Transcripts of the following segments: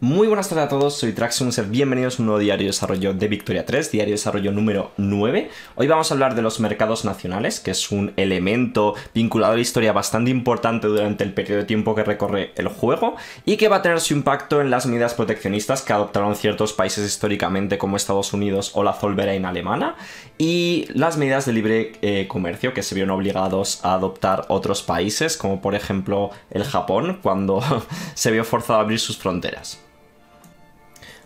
Muy buenas tardes a todos, soy Traxxon, bienvenidos a un nuevo diario de desarrollo de Victoria 3, diario de desarrollo número 9. Hoy vamos a hablar de los mercados nacionales, que es un elemento vinculado a la historia bastante importante durante el periodo de tiempo que recorre el juego y que va a tener su impacto en las medidas proteccionistas que adoptaron ciertos países históricamente como Estados Unidos o la Zollverein alemana y las medidas de libre eh, comercio que se vieron obligados a adoptar otros países, como por ejemplo el Japón, cuando se vio forzado a abrir sus fronteras.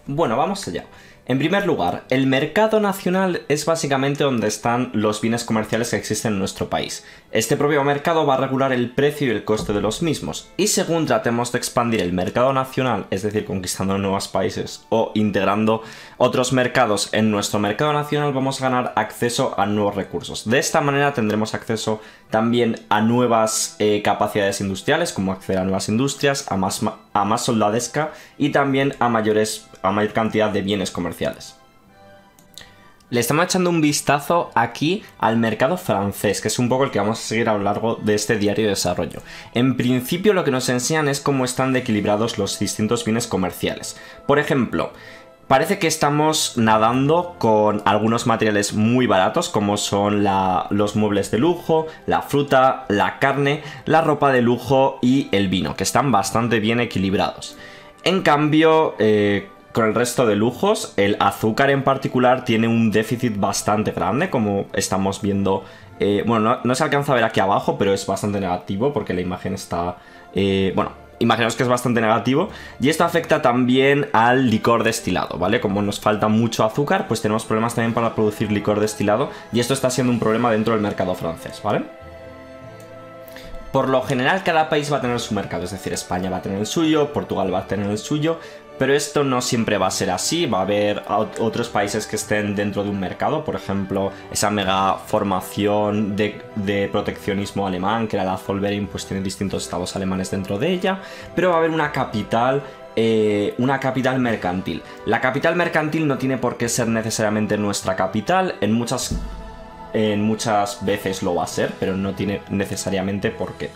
Bueno, vamos allá. En primer lugar, el mercado nacional es básicamente donde están los bienes comerciales que existen en nuestro país. Este propio mercado va a regular el precio y el coste de los mismos. Y según tratemos de expandir el mercado nacional, es decir, conquistando nuevos países o integrando otros mercados en nuestro mercado nacional, vamos a ganar acceso a nuevos recursos. De esta manera tendremos acceso también a nuevas eh, capacidades industriales, como acceder a nuevas industrias, a más, a más soldadesca y también a mayores a mayor cantidad de bienes comerciales. Le estamos echando un vistazo aquí al mercado francés, que es un poco el que vamos a seguir a lo largo de este diario de desarrollo. En principio lo que nos enseñan es cómo están equilibrados los distintos bienes comerciales. Por ejemplo, Parece que estamos nadando con algunos materiales muy baratos como son los muebles de lujo, la fruta, la carne, la ropa de lujo y el vino, que están bastante bien equilibrados. En cambio, eh, con el resto de lujos, el azúcar en particular tiene un déficit bastante grande, como estamos viendo. Eh, bueno, no, se alcanza a ver aquí abajo, pero es bastante negativo porque la imagen está. Eh, bueno, imaginaos que es bastante negativo. Y esto afecta también al licor destilado, ¿vale? Como nos falta mucho azúcar, pues tenemos problemas también para producir licor destilado. Y esto está siendo un problema dentro del mercado francés, ¿vale? Por lo general cada país va a tener su mercado, es decir, España va a tener el suyo, Portugal va a tener el suyo, pero esto no siempre va a ser así, va a haber otros países que estén dentro de un mercado, por ejemplo, esa mega formación de, proteccionismo alemán, que era la Zollverein, pues tiene distintos estados alemanes dentro de ella, pero va a haber una capital eh, una capital mercantil. La capital mercantil no tiene por qué ser necesariamente nuestra capital, en muchas en muchas veces lo va a ser, pero no tiene necesariamente por qué.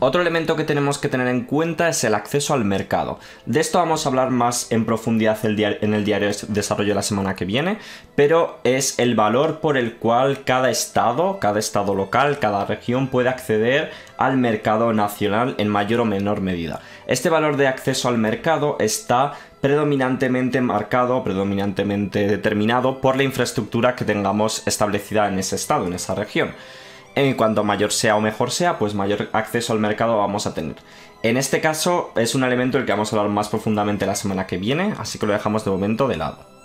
Otro elemento que tenemos que tener en cuenta es el acceso al mercado. De esto vamos a hablar más en profundidad en el diario de desarrollo de la semana que viene, pero es el valor por el cual cada estado, cada estado local, cada región puede acceder al mercado nacional en mayor o menor medida. Este valor de acceso al mercado está predominantemente marcado, predominantemente determinado por la infraestructura que tengamos establecida en ese estado, en esa región. En cuanto mayor sea o mejor sea, pues mayor acceso al mercado vamos a tener. En este caso es un elemento del que vamos a hablar más profundamente la semana que viene, así que lo dejamos de momento de lado.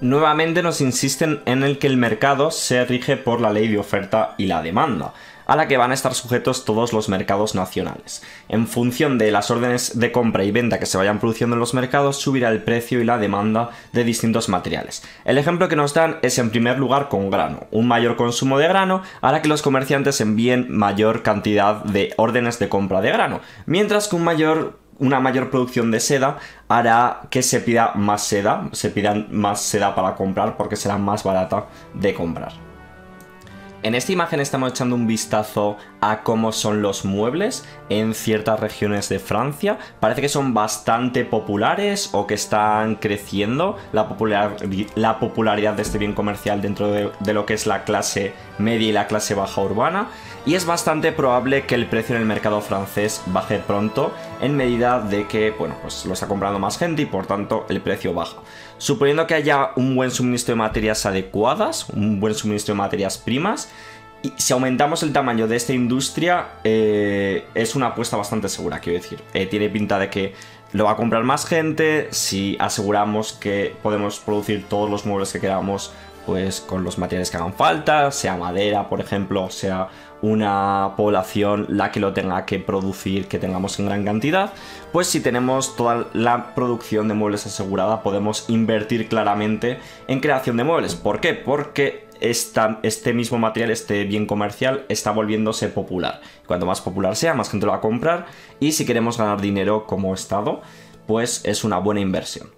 Nuevamente nos insisten en el que el mercado se rige por la ley de oferta y la demanda a la que van a estar sujetos todos los mercados nacionales. En función de las órdenes de compra y venta que se vayan produciendo en los mercados, subirá el precio y la demanda de distintos materiales. El ejemplo que nos dan es en primer lugar con grano. Un mayor consumo de grano hará que los comerciantes envíen mayor cantidad de órdenes de compra de grano, mientras que un mayor una mayor producción de seda hará que se pida más seda, se pidan más seda para comprar porque será más barata de comprar. En esta imagen estamos echando un vistazo a cómo son los muebles en ciertas regiones de Francia. Parece que son bastante populares o que están creciendo la, popularidad de este bien comercial dentro de, lo que es la clase media y la clase baja urbana. Y es bastante probable que el precio en el mercado francés baje pronto en medida de que, bueno, pues lo está comprando más gente y por tanto el precio baja. Suponiendo que haya un buen suministro de materias adecuadas, un buen suministro de materias primas, y si aumentamos el tamaño de esta industria, eh, es una apuesta bastante segura, quiero decir. Eh, tiene pinta de que lo va a comprar más gente si aseguramos que podemos producir todos los muebles que queramos pues con los materiales que hagan falta, sea madera, por ejemplo, sea una población la que lo tenga que producir, que tengamos en gran cantidad, pues si tenemos toda la producción de muebles asegurada, podemos invertir claramente en creación de muebles. ¿Por qué? Porque este mismo material, este bien comercial, está volviéndose popular. Cuanto más popular sea, más gente lo va a comprar y si queremos ganar dinero como Estado, pues es una buena inversión.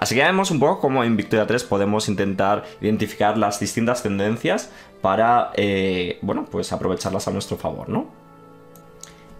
Así que ya vemos un poco cómo en Victoria 3 podemos intentar identificar las distintas tendencias para, eh, bueno, pues aprovecharlas a nuestro favor, ¿no?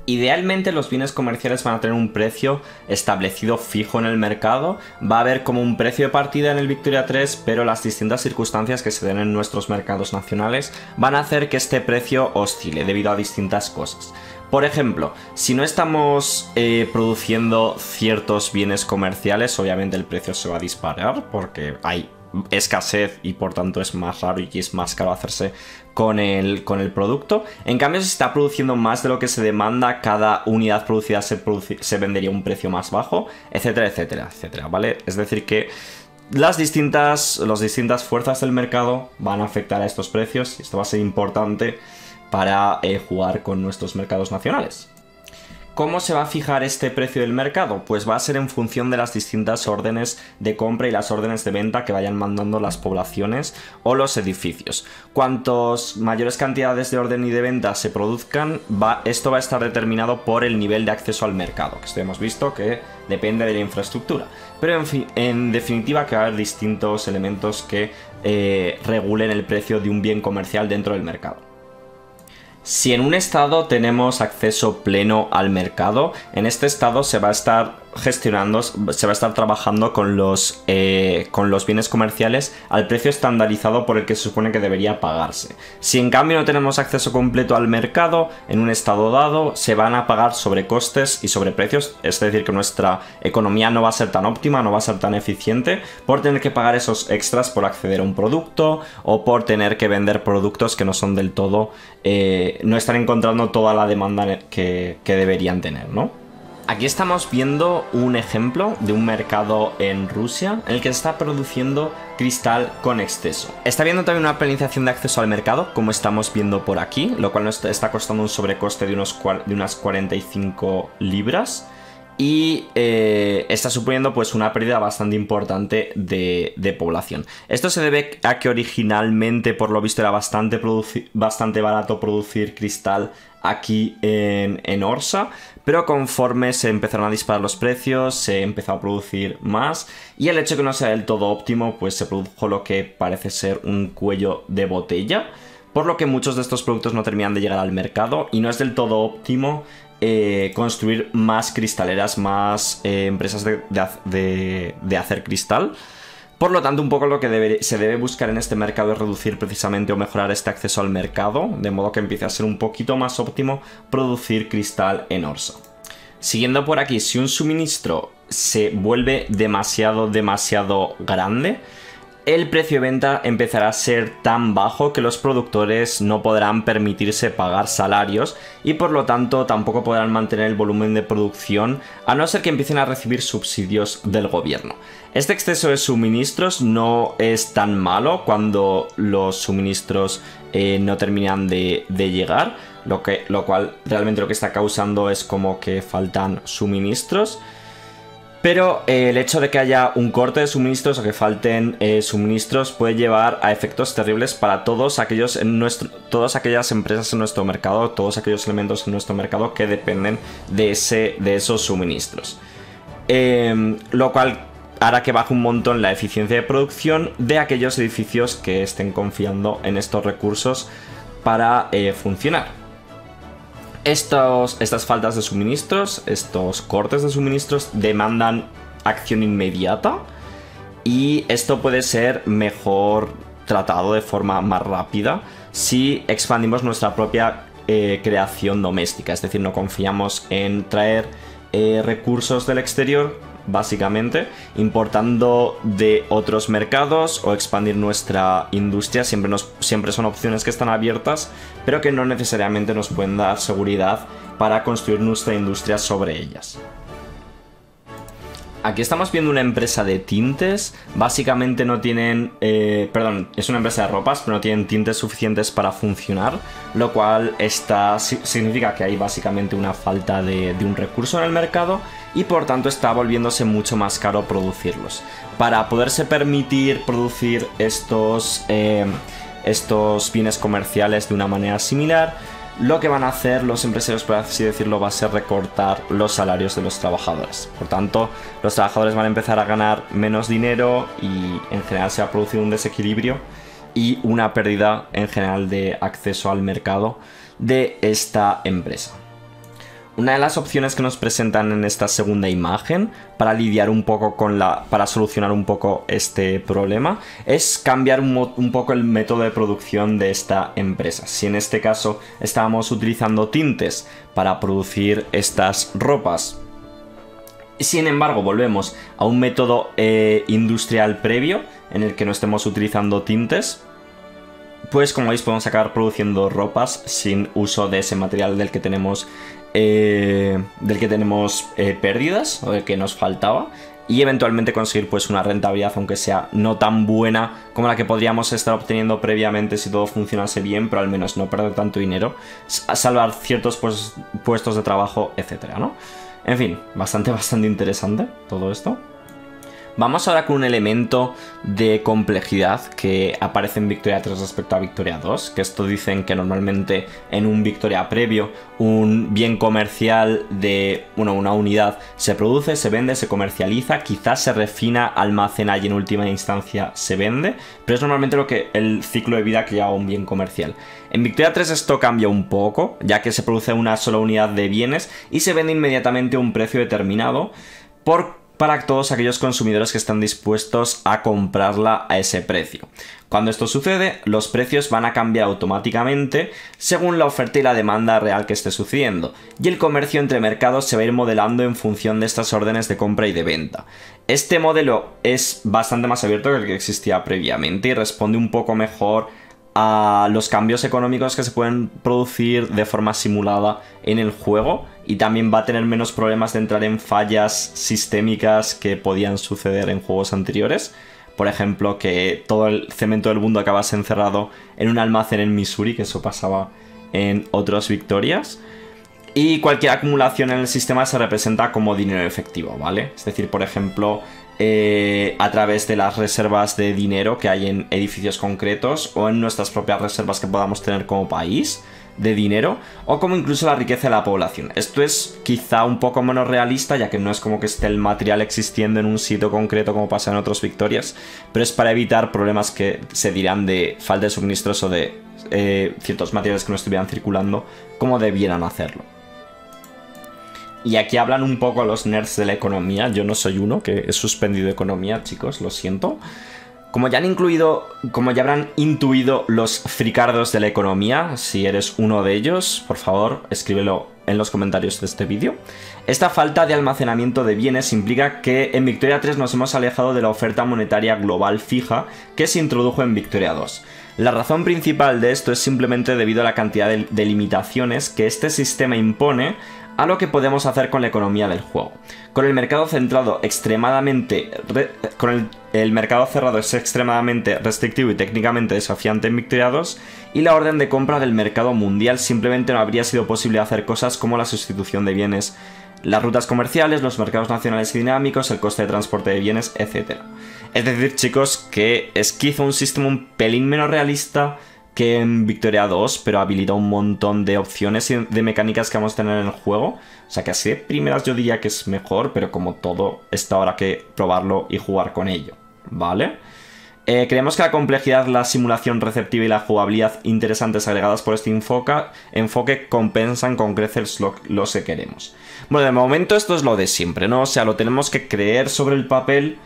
Idealmente los bienes comerciales van a tener un precio establecido fijo en el mercado, va a haber como un precio de partida en el Victoria 3, pero las distintas circunstancias que se den en nuestros mercados nacionales van a hacer que este precio oscile debido a distintas cosas. Por ejemplo, si no estamos eh, produciendo ciertos bienes comerciales, obviamente el precio se va a disparar porque hay escasez y por tanto es más raro y es más caro hacerse con el, con el producto. En cambio, si se está produciendo más de lo que se demanda, cada unidad producida se, se vendería a un precio más bajo, etcétera, etcétera, etcétera, ¿vale? Es decir que las distintas, las distintas fuerzas del mercado van a afectar a estos precios y esto va a ser importante para eh, jugar con nuestros mercados nacionales. ¿Cómo se va a fijar este precio del mercado? Pues va a ser en función de las distintas órdenes de compra y las órdenes de venta que vayan mandando las poblaciones o los edificios. Cuantos mayores cantidades de orden y de venta se produzcan, esto va a estar determinado por el nivel de acceso al mercado, que esto hemos visto que depende de la infraestructura. Pero en, fin, en definitiva que va a haber distintos elementos que eh, regulen el precio de un bien comercial dentro del mercado. Si en un estado tenemos acceso pleno al mercado, en este estado se va a estar gestionando, se va a estar trabajando con los, eh, con los bienes comerciales al precio estandarizado por el que se supone que debería pagarse. Si en cambio no tenemos acceso completo al mercado, en un estado dado se van a pagar sobrecostes y sobreprecios, es decir, que nuestra economía no va a ser tan óptima, no va a ser tan eficiente por tener que pagar esos extras por acceder a un producto o por tener que vender productos que no son del todo, eh, no están encontrando toda la demanda que, que deberían tener, ¿no? Aquí estamos viendo un ejemplo de un mercado en Rusia en el que se está produciendo cristal con exceso. Está viendo también una penalización de acceso al mercado, como estamos viendo por aquí, lo cual nos está costando un sobrecoste de, unos, de unas 45 libras y eh, está suponiendo pues una pérdida bastante importante de, población. Esto se debe a que originalmente por lo visto era bastante, bastante barato producir cristal aquí en, Orsa, pero conforme se empezaron a disparar los precios, se empezó a producir más y el hecho de que no sea del todo óptimo, pues se produjo lo que parece ser un cuello de botella, por lo que muchos de estos productos no terminan de llegar al mercado y no es del todo óptimo eh, construir más cristaleras, más eh, empresas de hacer cristal. Por lo tanto, un poco lo que se debe buscar en este mercado es reducir precisamente o mejorar este acceso al mercado, de modo que empiece a ser un poquito más óptimo producir cristal en Orsa. Siguiendo por aquí, si un suministro se vuelve demasiado, demasiado grande, el precio de venta empezará a ser tan bajo que los productores no podrán permitirse pagar salarios y por lo tanto tampoco podrán mantener el volumen de producción a no ser que empiecen a recibir subsidios del gobierno. Este exceso de suministros no es tan malo cuando los suministros eh, no terminan de, llegar, lo, que, lo cual realmente lo que está causando es como que faltan suministros. Pero eh, el hecho de que haya un corte de suministros o que falten eh, suministros puede llevar a efectos terribles para todos aquellos todas aquellas empresas en nuestro mercado, todos aquellos elementos en nuestro mercado que dependen de, ese, de esos suministros. Em, lo cual hará que baje un montón la eficiencia de producción de aquellos edificios que estén confiando en estos recursos para eh, funcionar. Estos, estas faltas de suministros, estos cortes de suministros demandan acción inmediata y esto puede ser mejor tratado de forma más rápida si expandimos nuestra propia eh, creación doméstica, es decir, no confiamos en traer eh, recursos del exterior básicamente, importando de otros mercados o expandir nuestra industria. Siempre, nos, siempre son opciones que están abiertas, pero que no necesariamente nos pueden dar seguridad para construir nuestra industria sobre ellas. Aquí estamos viendo una empresa de tintes. Básicamente no tienen... Eh, perdón, es una empresa de ropas, pero no tienen tintes suficientes para funcionar. Lo cual significa que hay básicamente una falta de, un recurso en el mercado y por tanto está volviéndose mucho más caro producirlos. Para poderse permitir producir estos, eh, estos bienes comerciales de una manera similar, lo que van a hacer los empresarios, por así decirlo, va a ser recortar los salarios de los trabajadores. Por tanto, los trabajadores van a empezar a ganar menos dinero y en general se va a producir un desequilibrio y una pérdida en general de acceso al mercado de esta empresa. Una de las opciones que nos presentan en esta segunda imagen para lidiar un poco con la. para solucionar un poco este problema es cambiar un, poco el método de producción de esta empresa. Si en este caso estábamos utilizando tintes para producir estas ropas, sin embargo, volvemos a un método eh, industrial previo en el que no estemos utilizando tintes, pues como veis podemos acabar produciendo ropas sin uso de ese material del que tenemos eh, del que tenemos eh, pérdidas o del que nos faltaba y eventualmente conseguir pues una rentabilidad aunque sea no tan buena como la que podríamos estar obteniendo previamente si todo funcionase bien pero al menos no perder tanto dinero salvar ciertos pues, puestos de trabajo etcétera no en fin bastante bastante interesante todo esto Vamos ahora con un elemento de complejidad que aparece en Victoria 3 respecto a Victoria 2, que esto dicen que normalmente en un Victoria previo un bien comercial de bueno, una unidad se produce, se vende, se comercializa, quizás se refina, almacena y en última instancia se vende, pero es normalmente lo que el ciclo de vida que lleva un bien comercial. En Victoria 3 esto cambia un poco, ya que se produce una sola unidad de bienes y se vende inmediatamente a un precio determinado por para todos aquellos consumidores que están dispuestos a comprarla a ese precio. Cuando esto sucede, los precios van a cambiar automáticamente según la oferta y la demanda real que esté sucediendo, y el comercio entre mercados se va a ir modelando en función de estas órdenes de compra y de venta. Este modelo es bastante más abierto que el que existía previamente y responde un poco mejor a los cambios económicos que se pueden producir de forma simulada en el juego y también va a tener menos problemas de entrar en fallas sistémicas que podían suceder en juegos anteriores. Por ejemplo, que todo el cemento del mundo acabase encerrado en un almacén en Missouri, que eso pasaba en otras victorias. Y cualquier acumulación en el sistema se representa como dinero efectivo, ¿vale? Es decir, por ejemplo, eh, a través de las reservas de dinero que hay en edificios concretos o en nuestras propias reservas que podamos tener como país de dinero o como incluso la riqueza de la población. Esto es quizá un poco menos realista ya que no es como que esté el material existiendo en un sitio concreto como pasa en otras victorias, pero es para evitar problemas que se dirán de falta de suministros o de eh, ciertos materiales que no estuvieran circulando como debieran hacerlo. Y aquí hablan un poco los nerds de la economía. Yo no soy uno que he suspendido economía, chicos, lo siento. Como ya han incluido, como ya habrán intuido los fricardos de la economía, si eres uno de ellos, por favor, escríbelo en los comentarios de este vídeo. Esta falta de almacenamiento de bienes implica que en Victoria 3 nos hemos alejado de la oferta monetaria global fija que se introdujo en Victoria 2. La razón principal de esto es simplemente debido a la cantidad de limitaciones que este sistema impone a lo que podemos hacer con la economía del juego. Con el mercado centrado extremadamente... con el, mercado cerrado es extremadamente restrictivo y técnicamente desafiante en Victoria 2 y la orden de compra del mercado mundial simplemente no habría sido posible hacer cosas como la sustitución de bienes, las rutas comerciales, los mercados nacionales y dinámicos, el coste de transporte de bienes, etc. Es decir, chicos, que es quizá un sistema un pelín menos realista que en Victoria 2, pero habilita un montón de opciones y de mecánicas que vamos a tener en el juego. O sea que así de primeras yo diría que es mejor, pero como todo, está ahora que probarlo y jugar con ello, ¿vale? Eh, creemos que la complejidad, la simulación receptiva y la jugabilidad interesantes agregadas por este enfoque compensan con creces lo, lo que queremos. Bueno, de momento esto es lo de siempre, ¿no? O sea, lo tenemos que creer sobre el papel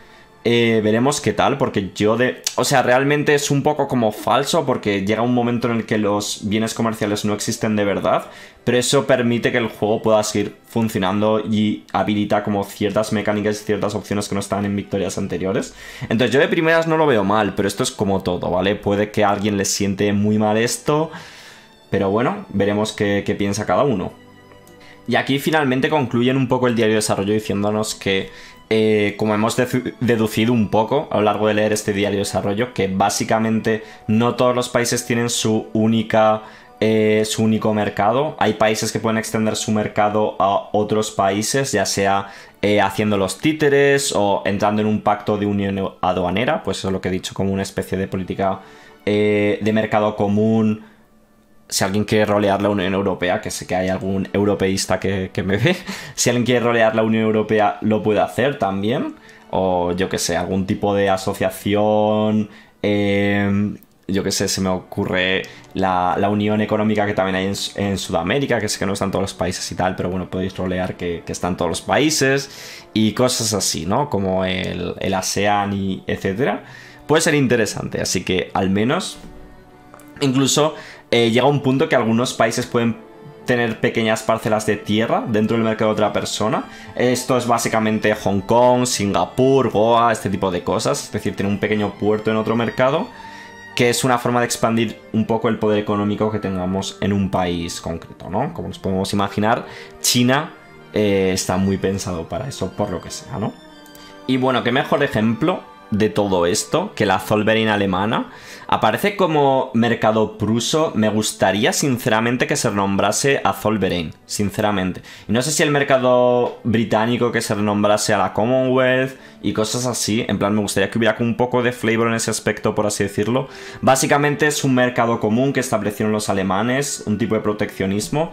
eh, veremos qué tal, porque yo de... O sea, realmente es un poco como falso, porque llega un momento en el que los bienes comerciales no existen de verdad, pero eso permite que el juego pueda seguir funcionando y habilita como ciertas mecánicas y ciertas opciones que no estaban en victorias anteriores. Entonces yo de primeras no lo veo mal, pero esto es como todo, ¿vale? Puede que a alguien le siente muy mal esto, pero bueno, veremos qué, qué piensa cada uno. Y aquí finalmente concluyen un poco el diario de desarrollo diciéndonos que eh, como hemos deducido un poco a lo largo de leer este diario de desarrollo, que básicamente no todos los países tienen su única eh, su único mercado. Hay países que pueden extender su mercado a otros países, ya sea eh, haciendo los títeres o entrando en un pacto de unión aduanera, pues eso es lo que he dicho, como una especie de política de mercado común si alguien quiere rolear la Unión Europea, que sé que hay algún europeísta que, me ve, si alguien quiere rolear la Unión Europea lo puede hacer también, o yo que sé, algún tipo de asociación, em, yo qué sé, se me ocurre la, unión económica que también hay en, Sudamérica, que sé que no están todos los países y tal, pero bueno, podéis rolear que, están todos los países y cosas así, ¿no? Como el, el ASEAN y etcétera. Puede ser interesante, así que al menos incluso eh, llega un punto que algunos países pueden tener pequeñas parcelas de tierra dentro del mercado de otra persona. Esto es básicamente Hong Kong, Singapur, Goa, este tipo de cosas. Es decir, tiene un pequeño puerto en otro mercado, que es una forma de expandir un poco el poder económico que tengamos en un país concreto, ¿no? Como nos podemos imaginar, China eh, está muy pensado para eso, por lo que sea, ¿no? Y bueno, qué mejor ejemplo de todo esto que la Zollverein alemana. Aparece como mercado pruso. Me gustaría sinceramente que se renombrase a Zollverein, sinceramente. Y no sé si el mercado británico que se renombrase a la Commonwealth y cosas así. En plan, me gustaría que hubiera un poco de flavor en ese aspecto, por así decirlo. Básicamente es un mercado común que establecieron los alemanes, un tipo de proteccionismo,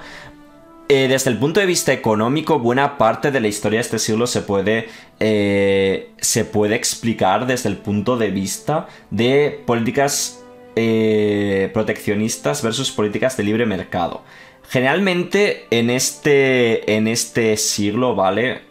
eh, desde el punto de vista económico, buena parte de la historia de este siglo se puede, eh, se puede explicar desde el punto de vista de políticas eh, proteccionistas versus políticas de libre mercado. Generalmente en este, en este siglo, ¿vale?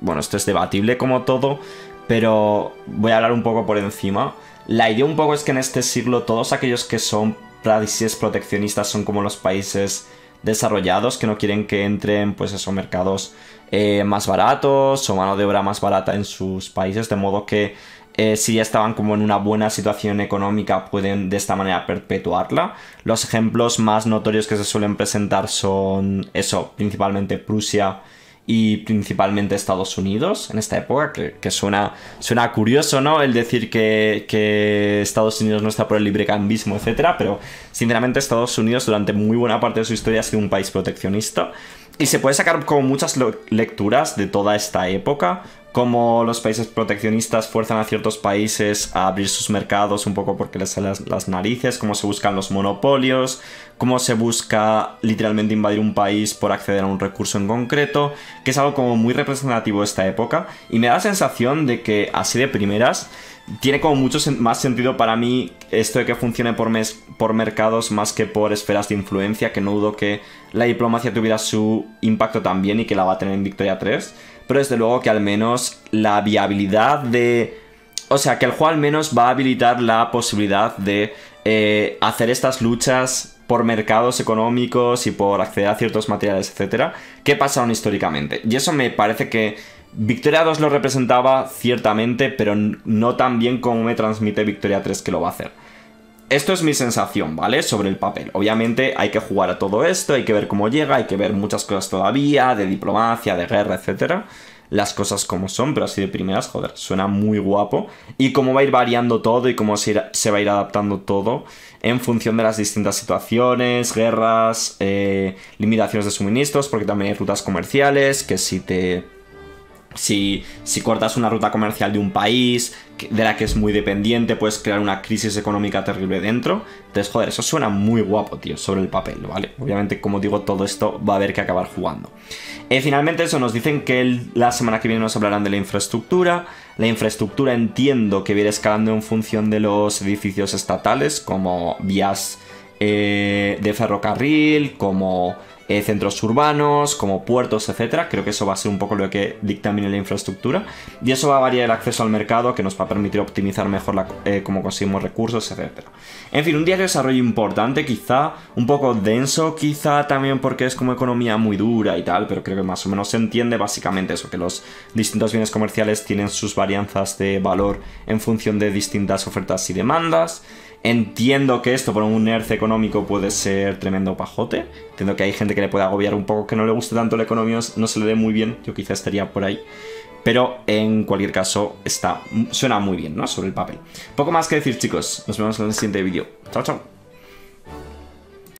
bueno, esto es debatible como todo, pero voy a hablar un poco por encima. La idea un poco es que en este siglo todos aquellos que son países proteccionistas son como los países desarrollados que no quieren que entren pues esos mercados eh, más baratos o mano de obra más barata en sus países, de modo que eh, si ya estaban como en una buena situación económica pueden de esta manera perpetuarla. Los ejemplos más notorios que se suelen presentar son eso, principalmente Prusia y principalmente Estados Unidos en esta época, que, suena, suena curioso, ¿no? El decir que, que, Estados Unidos no está por el librecambismo, etc. Pero sinceramente Estados Unidos durante muy buena parte de su historia ha sido un país proteccionista. Y se puede sacar como muchas lecturas de toda esta época, cómo los países proteccionistas fuerzan a ciertos países a abrir sus mercados un poco porque les salen las, narices, cómo se buscan los monopolios, cómo se busca literalmente invadir un país por acceder a un recurso en concreto, que es algo como muy representativo de esta época. Y me da la sensación de que así de primeras tiene como mucho más sentido para mí esto de que funcione por, por mercados más que por esferas de influencia, que no dudo que la diplomacia tuviera su impacto también y que la va a tener en Victoria 3 pero desde luego que al menos la viabilidad de... O sea, que el juego al menos va a habilitar la posibilidad de eh, hacer estas luchas por mercados económicos y por acceder a ciertos materiales, etcétera, que pasaron históricamente. Y eso me parece que Victoria 2 lo representaba ciertamente, pero no tan bien como me transmite Victoria 3 que lo va a hacer. Esto es mi sensación, ¿vale? Sobre el papel. Obviamente hay que jugar a todo esto, hay que ver cómo llega, hay que ver muchas cosas todavía, de diplomacia, de guerra, etc. Las cosas como son, pero así de primeras, joder, suena muy guapo. Y cómo va a ir variando todo y cómo se, va a ir adaptando todo en función de las distintas situaciones, guerras, eh, limitaciones de suministros, porque también hay rutas comerciales, que si te si, cortas una ruta comercial de un país de la que es muy dependiente, puedes crear una crisis económica terrible dentro. Entonces, joder, eso suena muy guapo, tío, sobre el papel, ¿vale? Obviamente, como digo, todo esto va a haber que acabar jugando. Eh, finalmente, eso nos dicen que la semana que viene nos hablarán de la infraestructura. La infraestructura entiendo que viene escalando en función de los edificios estatales, como vías eh, de ferrocarril, como eh, centros urbanos, como puertos, etcétera. Creo que eso va a ser un poco lo que dictamine la infraestructura. Y eso va a variar el acceso al mercado, que nos va a permitir optimizar mejor eh, cómo conseguimos recursos, etcétera. En fin, un día de desarrollo importante, quizá un poco denso, quizá también porque es como economía muy dura y tal, pero creo que más o menos se entiende básicamente eso, que los distintos bienes comerciales tienen sus varianzas de valor en función de distintas ofertas y demandas. Entiendo que esto por un nerd económico puede ser tremendo pajote. Entiendo que hay gente que le puede agobiar un poco, que no le guste tanto la economía, no se le dé muy bien. Yo quizá estaría por ahí. Pero en cualquier caso, está, suena muy bien, ¿no? Sobre el papel. Poco más que decir, chicos. Nos vemos en el siguiente vídeo. Chao, chao.